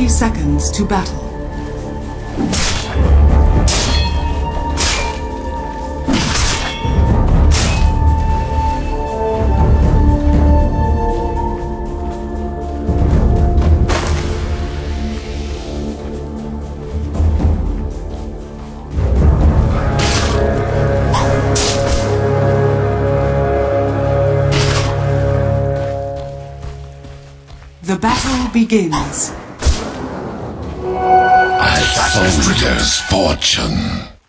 30 seconds to battle. The battle begins. Soldier's fortune.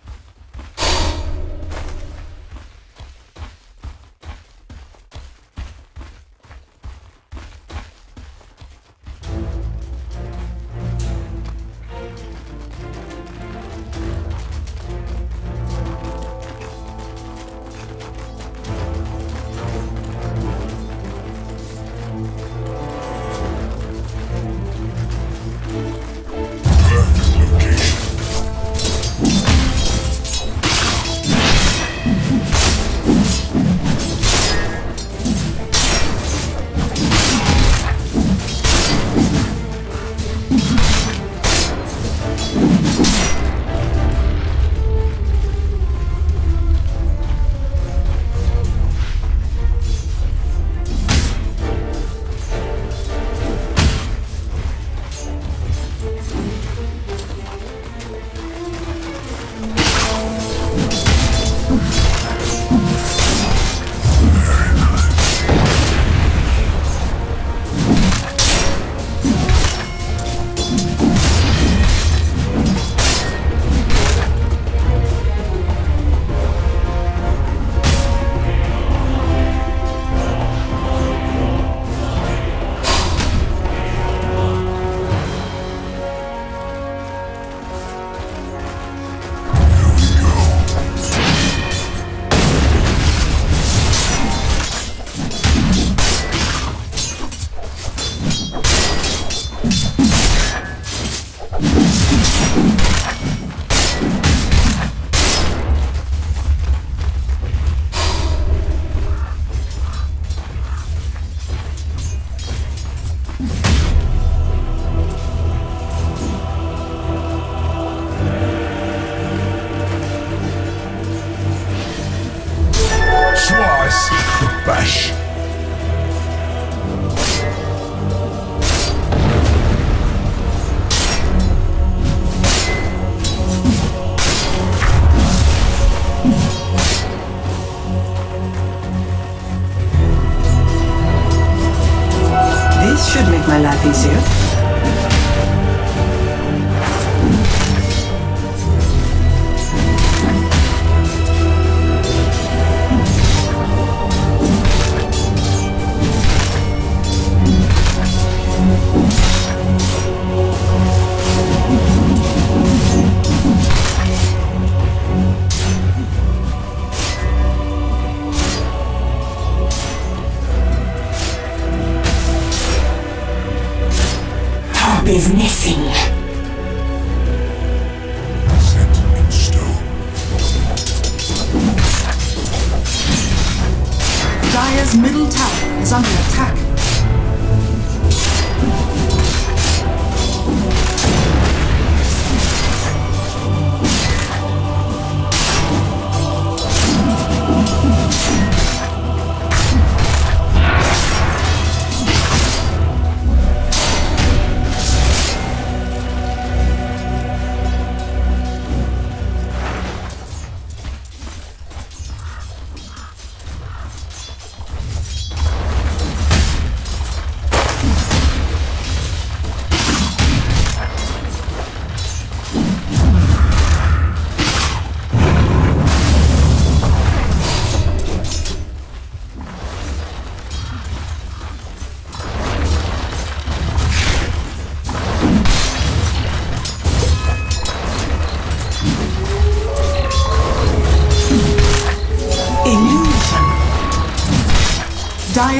Is missing.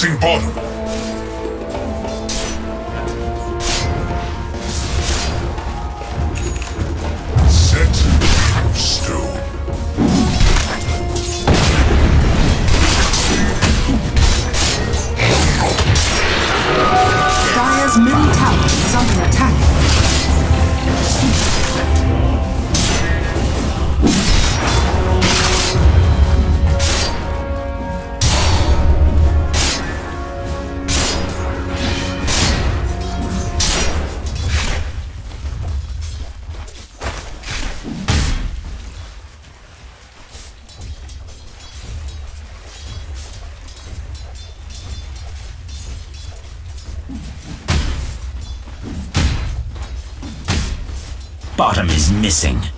Missing bottom. Bottom is missing.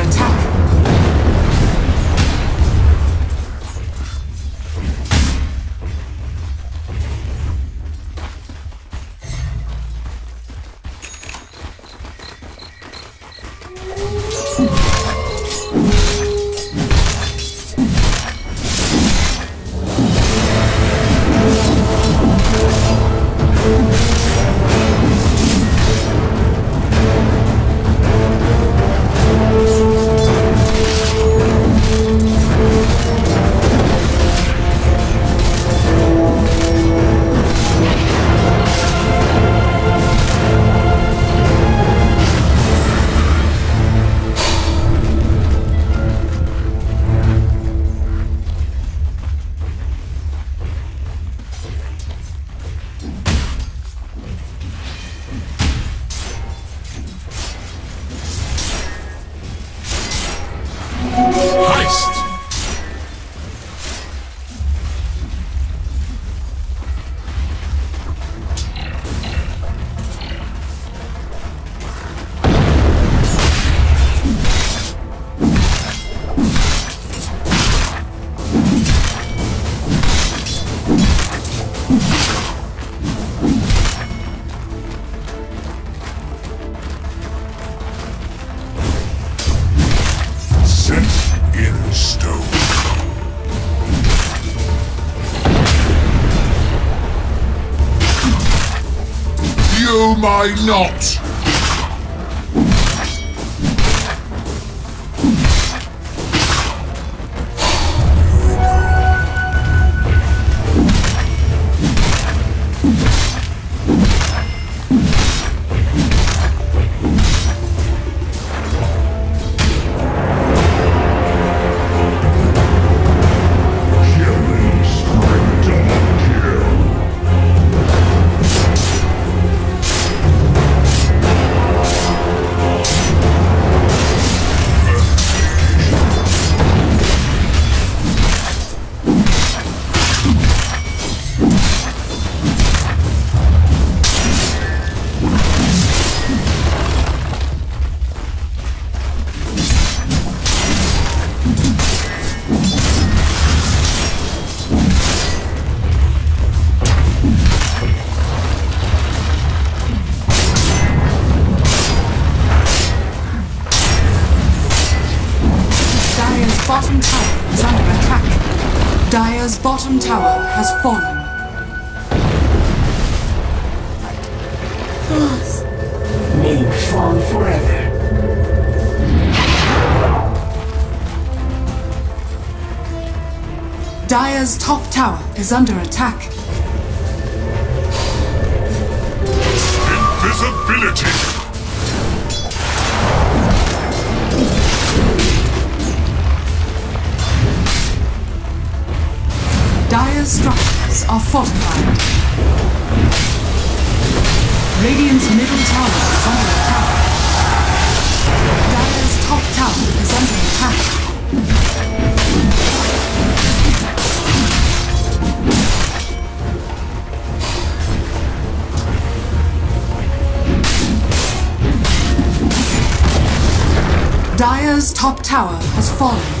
You may not! Tower is under attack. Invisibility! Dire's structures are fortified. Tower has fallen.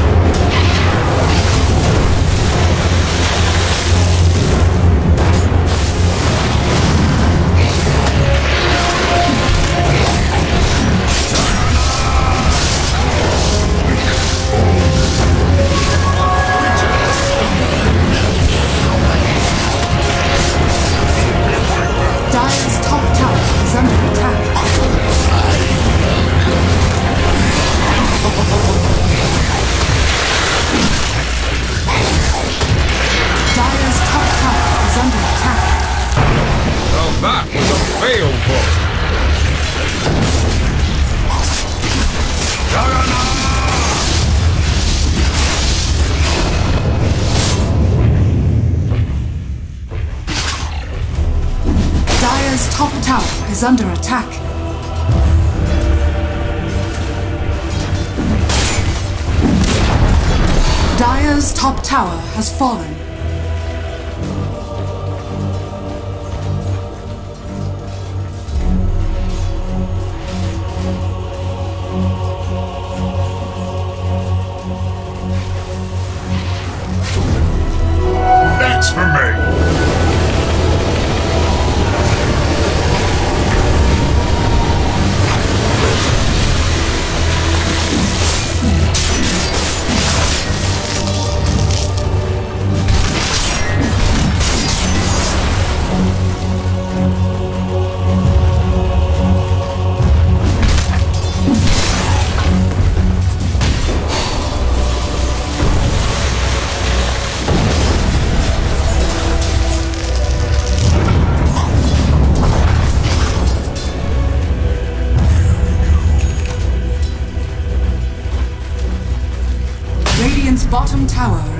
Dire's top tower is under attack. Dire's top tower has fallen. That's for me!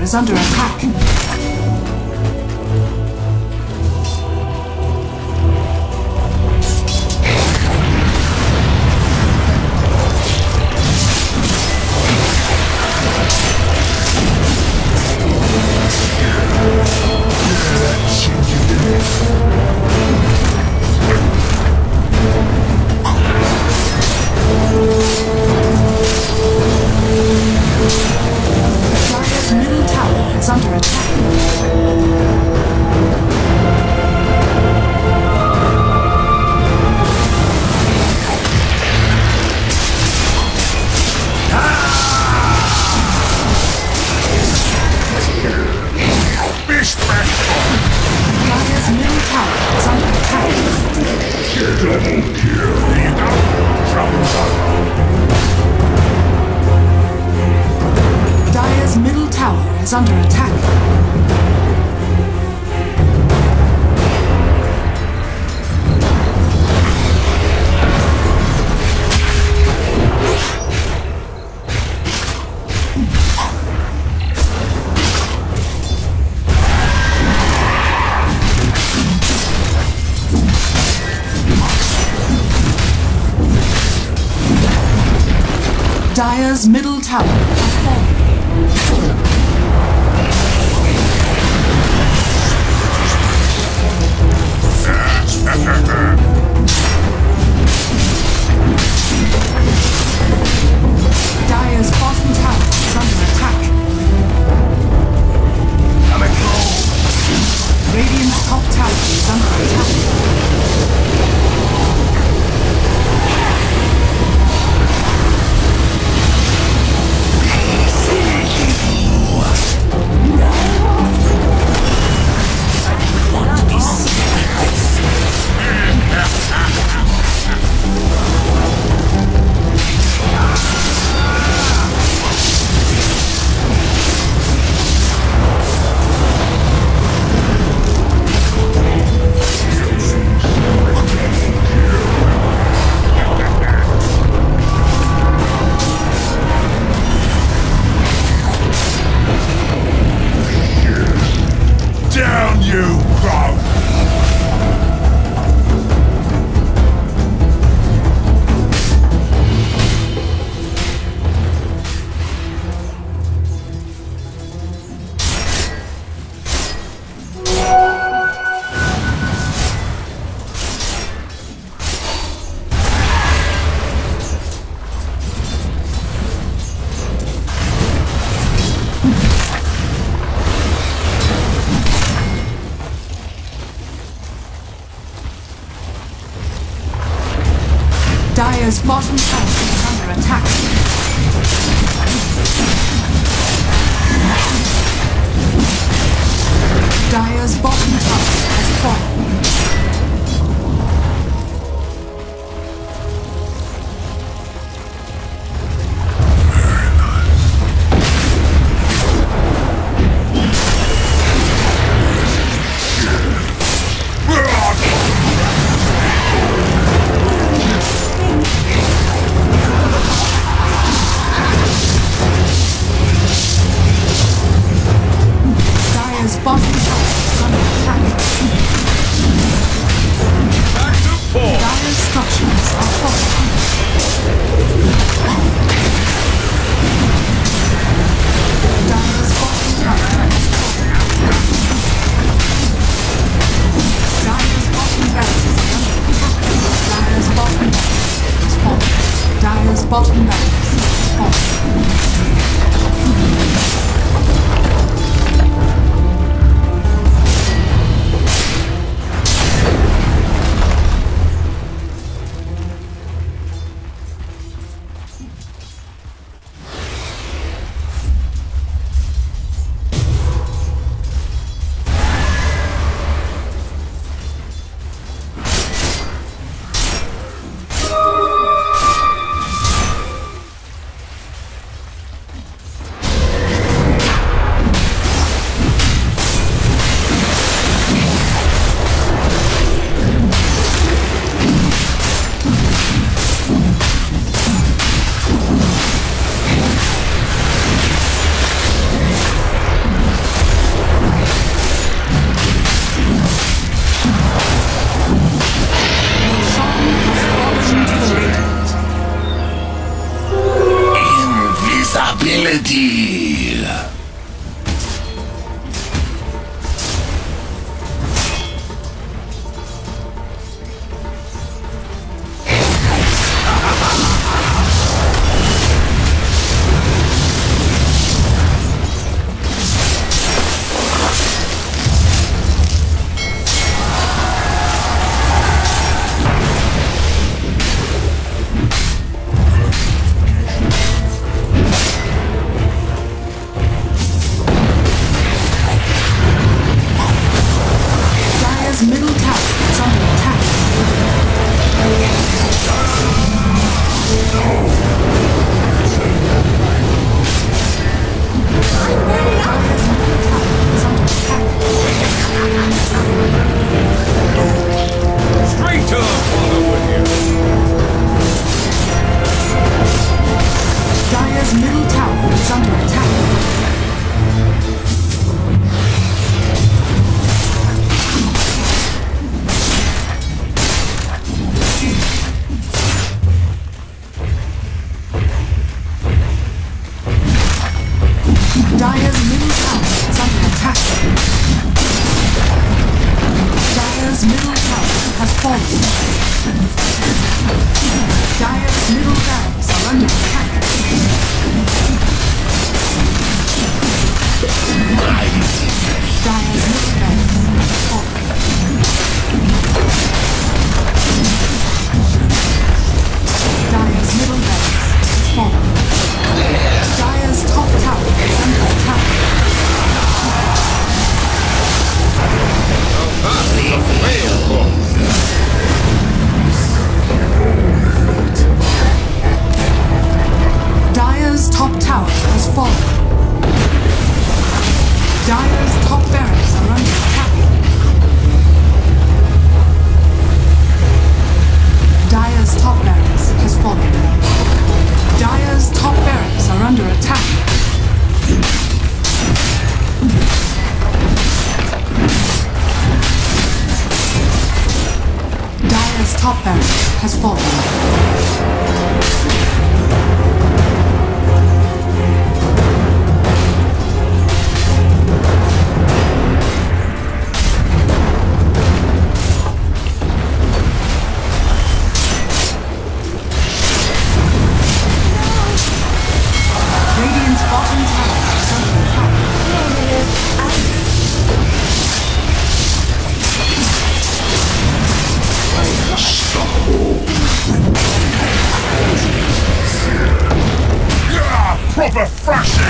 is under attack.